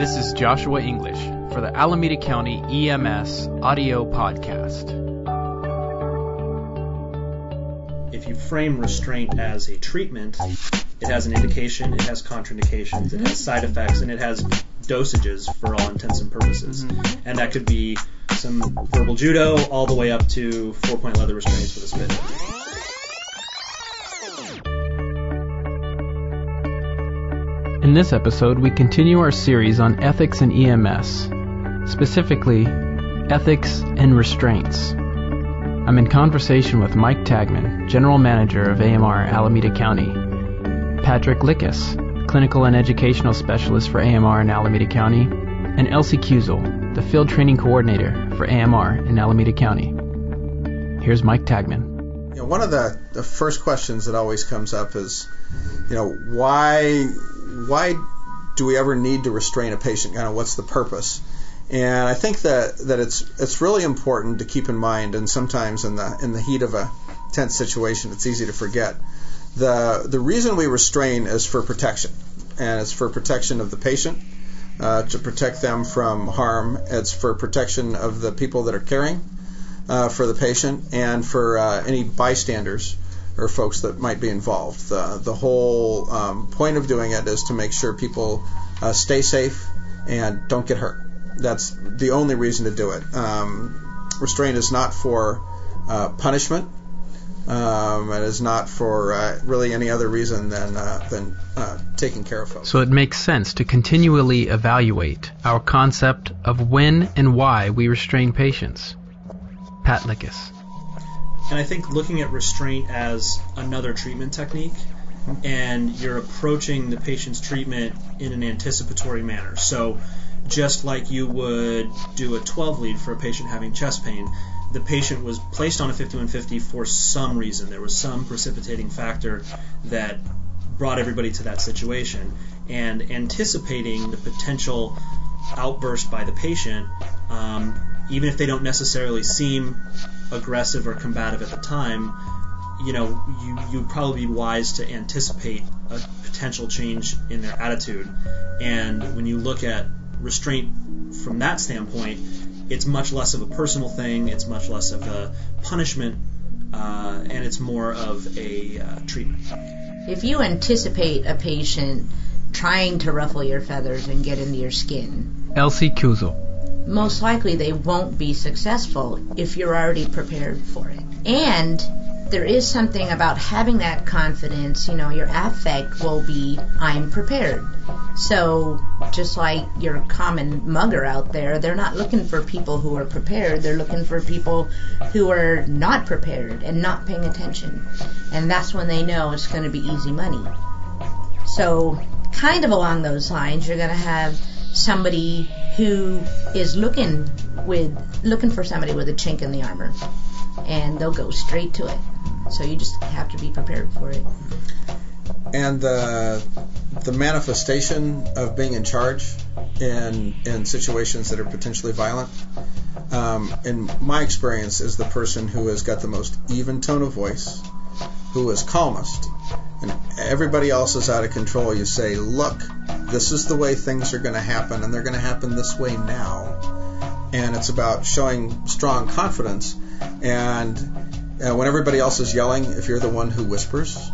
This is Joshua English for the Alameda County EMS Audio Podcast. If you frame restraint as a treatment, it has an indication, it has contraindications, it has side effects, and it has dosages for all intents and purposes. Mm-hmm. And that could be some verbal judo all the way up to four point leather restraints with a spit. In this episode, we continue our series on ethics and EMS, specifically ethics and restraints. I'm in conversation with Mike Tagman, General Manager of AMR Alameda County, Patrick Lickus, Clinical and Educational Specialist for AMR in Alameda County, and Elsie Kuzel, the Field Training Coordinator for AMR in Alameda County. Here's Mike Tagman. You know, one of the, the first questions that always comes up is, you know, why why do we ever need to restrain a patient? Kind of what's the purpose? And I think that, that it's it's really important to keep in mind, and sometimes in the in the heat of a tense situation, it's easy to forget. The the reason we restrain is for protection, and it's for protection of the patient, uh, to protect them from harm. It's for protection of the people that are caring uh, for the patient, and for uh, any bystanders or folks that might be involved. The, the whole um, point of doing it is to make sure people uh, stay safe and don't get hurt. That's the only reason to do it. Um, restraint is not for uh, punishment. Um, it is not for uh, really any other reason than uh, than uh, taking care of folks. So it makes sense to continually evaluate our concept of when and why we restrain patients. Pat Lickus. And I think looking at restraint as another treatment technique, and you're approaching the patient's treatment in an anticipatory manner. So, just like you would do a 12 lead for a patient having chest pain, the patient was placed on a 5150 for some reason. There was some precipitating factor that brought everybody to that situation. And anticipating the potential outburst by the patient, um, even if they don't necessarily seem aggressive or combative at the time, you know, you you'd probably be wise to anticipate a potential change in their attitude. And when you look at restraint from that standpoint, it's much less of a personal thing. It's much less of a punishment, uh, and it's more of a uh, treatment. If you anticipate a patient trying to ruffle your feathers and get into your skin, Elsie Kuzel most likely they won't be successful if you're already prepared for it. And there is something about having that confidence, you know, your affect will be, I'm prepared. So, just like your common mugger out there, they're not looking for people who are prepared. They're looking for people who are not prepared and not paying attention. And that's when they know it's going to be easy money. So, kind of along those lines, you're going to have somebody who is looking with looking for somebody with a chink in the armor, and they'll go straight to it. So you just have to be prepared for it. And the the manifestation of being in charge in in situations that are potentially violent, um, in my experience, is the person who has got the most even tone of voice, who is calmest, and everybody else is out of control. You say, "Look, this is the way things are going to happen, and they're going to happen this way now. And it's about showing strong confidence. And uh, when everybody else is yelling, if you're the one who whispers,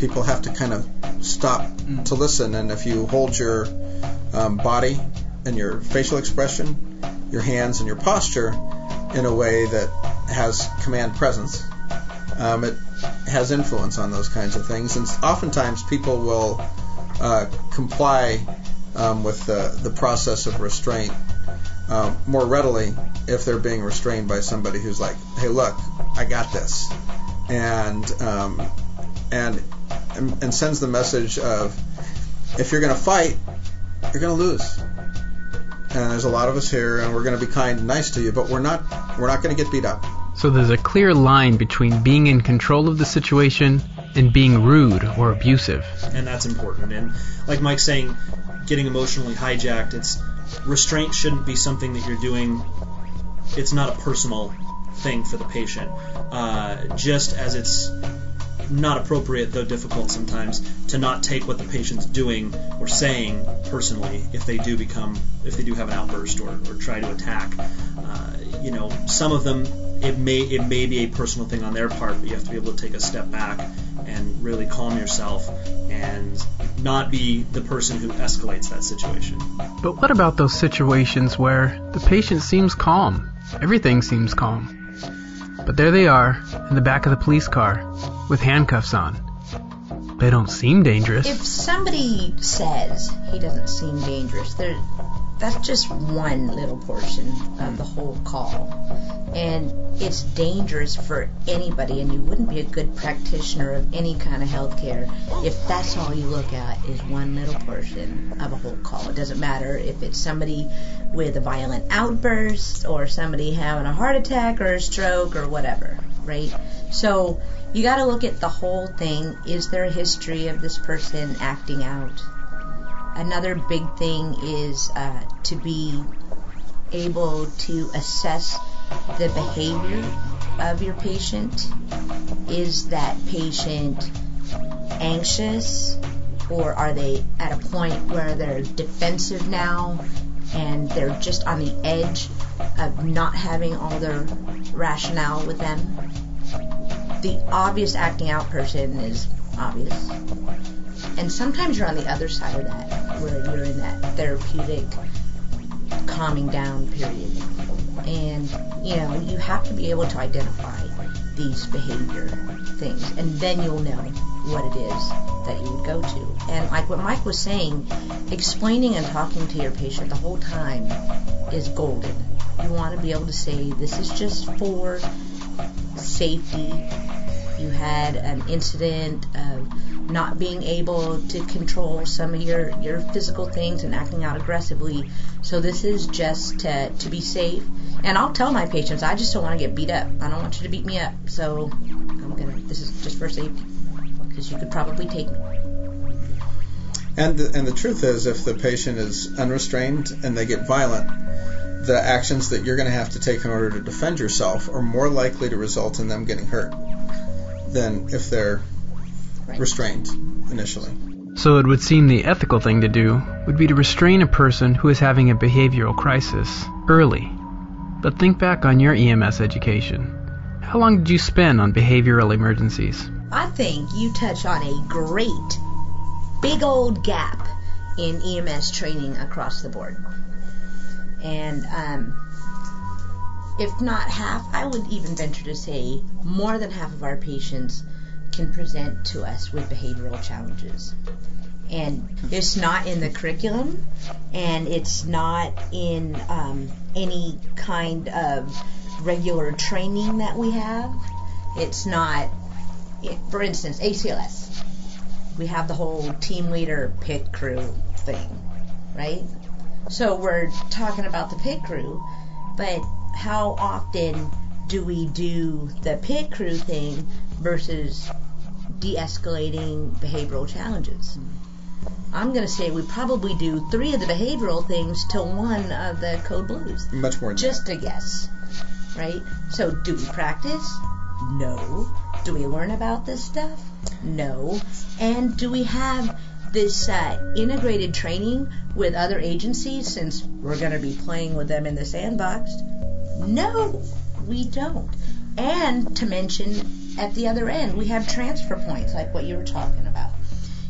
people have to kind of stop to listen. And if you hold your um, body and your facial expression, your hands and your posture in a way that has command presence, um, it has influence on those kinds of things. And oftentimes people will uh, comply um, with the, the process of restraint um, more readily if they're being restrained by somebody who's like, "Hey, look, I got this," and um, and and sends the message of, "If you're going to fight, you're going to lose." And there's a lot of us here, and we're going to be kind and nice to you, but we're not we're not going to get beat up. So there's a clear line between being in control of the situation and being rude or abusive. And that's important. And like Mike's saying, getting emotionally hijacked, it's restraint shouldn't be something that you're doing. It's not a personal thing for the patient. Uh, just as it's not appropriate, though difficult sometimes, to not take what the patient's doing or saying personally if they do become, if they do have an outburst or, or try to attack. Uh, you know, some of them it may it may be a personal thing on their part, but you have to be able to take a step back and really calm yourself and not be the person who escalates that situation. But what about those situations where the patient seems calm? Everything seems calm. But there they are, in the back of the police car, with handcuffs on. They don't seem dangerous. If somebody says he doesn't seem dangerous, there, that's just one little portion of the hmm. whole call. And it's dangerous for anybody, and you wouldn't be a good practitioner of any kind of healthcare if that's all you look at is one little portion of a whole call. It doesn't matter if it's somebody with a violent outburst or somebody having a heart attack or a stroke or whatever, right? So you got to look at the whole thing. Is there a history of this person acting out? Another big thing is uh, to be able to assess the behavior of your patient. Is that patient anxious or are they at a point where they're defensive now and they're just on the edge of not having all their rationale with them? The obvious acting out person is obvious. And sometimes you're on the other side of that, where you're in that therapeutic calming down period. And, you know, you have to be able to identify these behavior things, and then you'll know what it is that you would go to. And like what Mike was saying, explaining and talking to your patient the whole time is golden. You want to be able to say, this is just for safety. You had an incident of not being able to control some of your, your physical things and acting out aggressively. So this is just to, to be safe. And I'll tell my patients, I just don't want to get beat up. I don't want you to beat me up. So I'm gonna. This is just for safety because you could probably take me. And the, and the truth is, if the patient is unrestrained and they get violent, the actions that you're going to have to take in order to defend yourself are more likely to result in them getting hurt than if they're. Restrained initially. So it would seem the ethical thing to do would be to restrain a person who is having a behavioral crisis early. But think back on your EMS education. How long did you spend on behavioral emergencies? I think you touch on a great, big old gap in EMS training across the board. And um, if not half, I would even venture to say more than half of our patients can present to us with behavioral challenges. And it's not in the curriculum, and it's not in um, any kind of regular training that we have. It's not it, for instance, ACLS, we have the whole team leader pit crew thing, right? So we're talking about the pit crew, but how often do we do the pit crew thing versus de-escalating behavioral challenges? I'm going to say we probably do three of the behavioral things to one of the code blues. Much more Just a guess, right? So, do we practice? No. Do we learn about this stuff? No. And do we have this uh, integrated training with other agencies since we're going to be playing with them in the sandbox? No, we don't. And to mention, at the other end, we have transfer points like what you were talking about.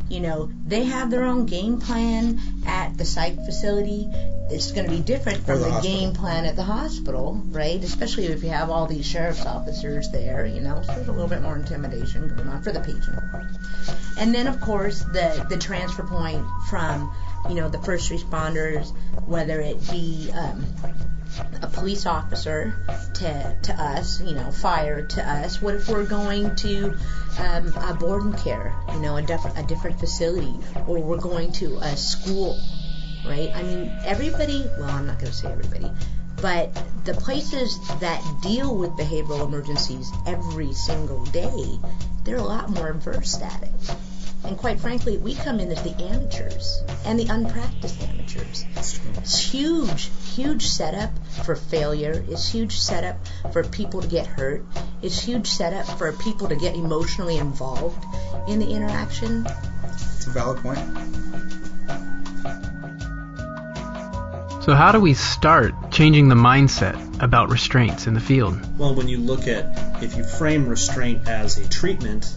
You know, they have their own game plan at the psych facility. It's going to be different from the the, game plan at the hospital, right? Especially if you have all these sheriff's officers there, you know, so there's a little bit more intimidation going on for the patient. And then, of course, the, the transfer point from, you know, the first responders, whether it be um, a police officer to, to us, you know, fire to us. What if we're going to um, a boarding care, you know, a, diff- a different facility, or we're going to a school, right? I mean, everybody, well, I'm not going to say everybody, but the places that deal with behavioral emergencies every single day, they're a lot more versed at it. And quite frankly, we come in as the amateurs and the unpracticed amateurs. It's huge, huge setup for failure. It's huge setup for people to get hurt. It's huge setup for people to get emotionally involved in the interaction. It's a valid point. So, how do we start changing the mindset about restraints in the field? Well, when you look at, if you frame restraint as a treatment,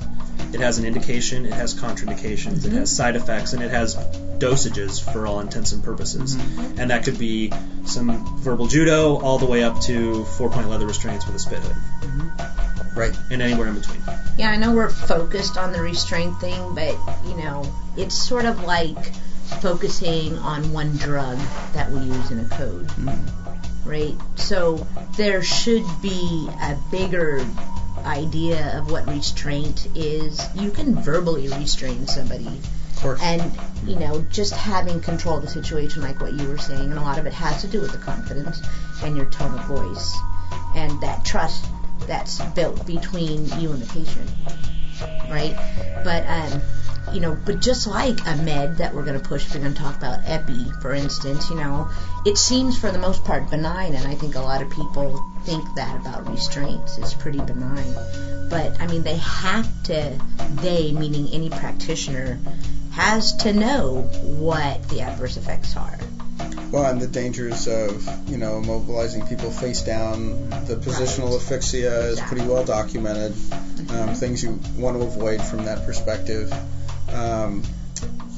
it has an indication, it has contraindications, it has mm-hmm. side effects, and it has dosages for all intents and purposes. Mm-hmm. And that could be some verbal judo all the way up to four point leather restraints with a spit hood, mm-hmm. Right. and anywhere in between. Yeah, I know we're focused on the restraint thing, but you know, it's sort of like focusing on one drug that we use in a code. Right? So there should be a bigger idea of what restraint is. You can verbally restrain somebody and you know just having control of the situation like what you were saying and a lot of it has to do with the confidence and your tone of voice and that trust that's built between you and the patient right but um you know but just like a med that we're going to push if we're going to talk about epi for instance you know it seems for the most part benign and i think a lot of people think that about restraints it's pretty benign but i mean they have to they meaning any practitioner has to know what the adverse effects are Well, and the dangers of you know mobilizing people face down. The positional Right. asphyxia is pretty well documented. Um, things you want to avoid from that perspective. Um,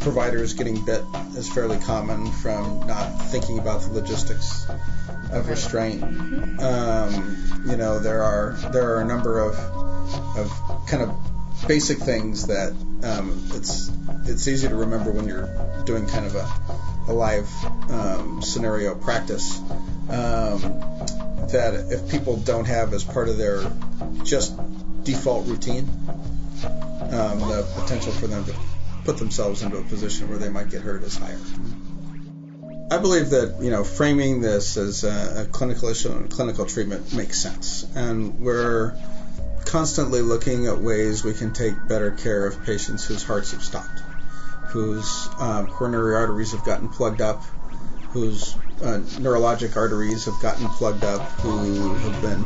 providers getting bit is fairly common from not thinking about the logistics of restraint. Um, you know, there are there are a number of of kind of basic things that um, it's it's easy to remember when you're doing kind of a, a live um, scenario practice. Um, that if people don't have as part of their just default routine, um, the potential for them to put themselves into a position where they might get hurt is higher. I believe that you know framing this as a, clinical issue and clinical treatment makes sense, and we're constantly looking at ways we can take better care of patients whose hearts have stopped, whose um, coronary arteries have gotten plugged up, whose uh, neurologic arteries have gotten plugged up, who have been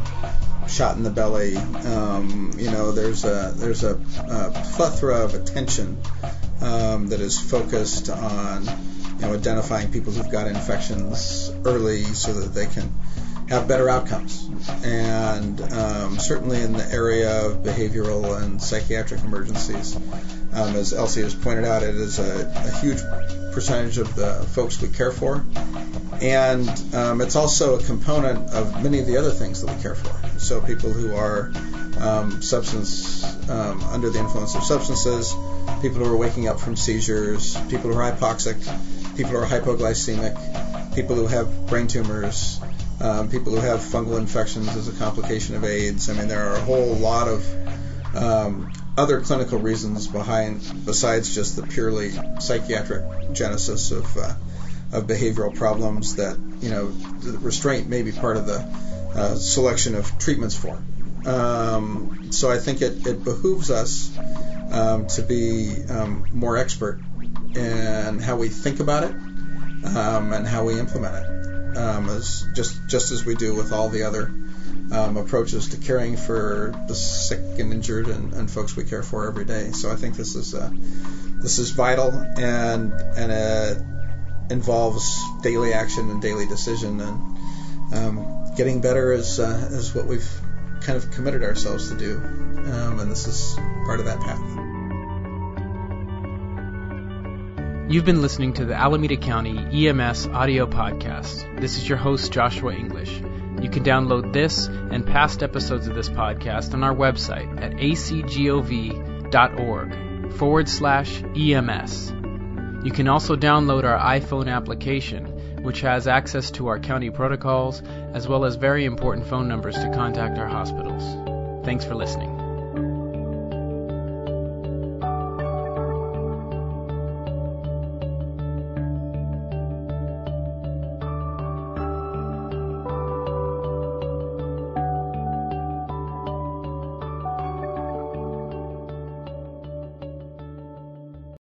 shot in the belly. Um, you know, there's a there's a, a plethora of attention um, that is focused on you know identifying people who've got infections early so that they can have better outcomes. And um, certainly in the area of behavioral and psychiatric emergencies, um, as Elsie has pointed out, it is a, a huge percentage of the folks we care for. And um, it's also a component of many of the other things that we care for. So people who are um, substance um, under the influence of substances, people who are waking up from seizures, people who are hypoxic, people who are hypoglycemic, people who have brain tumors, um, people who have fungal infections as a complication of AIDS. I mean, there are a whole lot of um, other clinical reasons behind, besides just the purely psychiatric genesis of uh, of behavioral problems that you know restraint may be part of the uh, selection of treatments for. Um, so I think it, it behooves us um, to be um, more expert in how we think about it um, and how we implement it, um, as just just as we do with all the other um, approaches to caring for the sick and injured and, and folks we care for every day. So I think this is uh, this is vital and and it involves daily action and daily decision and um, getting better is uh, is what we've kind of committed ourselves to do, um, and this is part of that path. You've been listening to the Alameda County EMS audio podcast. This is your host, Joshua English. You can download this and past episodes of this podcast on our website at acgov.org forward slash EMS. You can also download our iPhone application, which has access to our county protocols as well as very important phone numbers to contact our hospitals. Thanks for listening.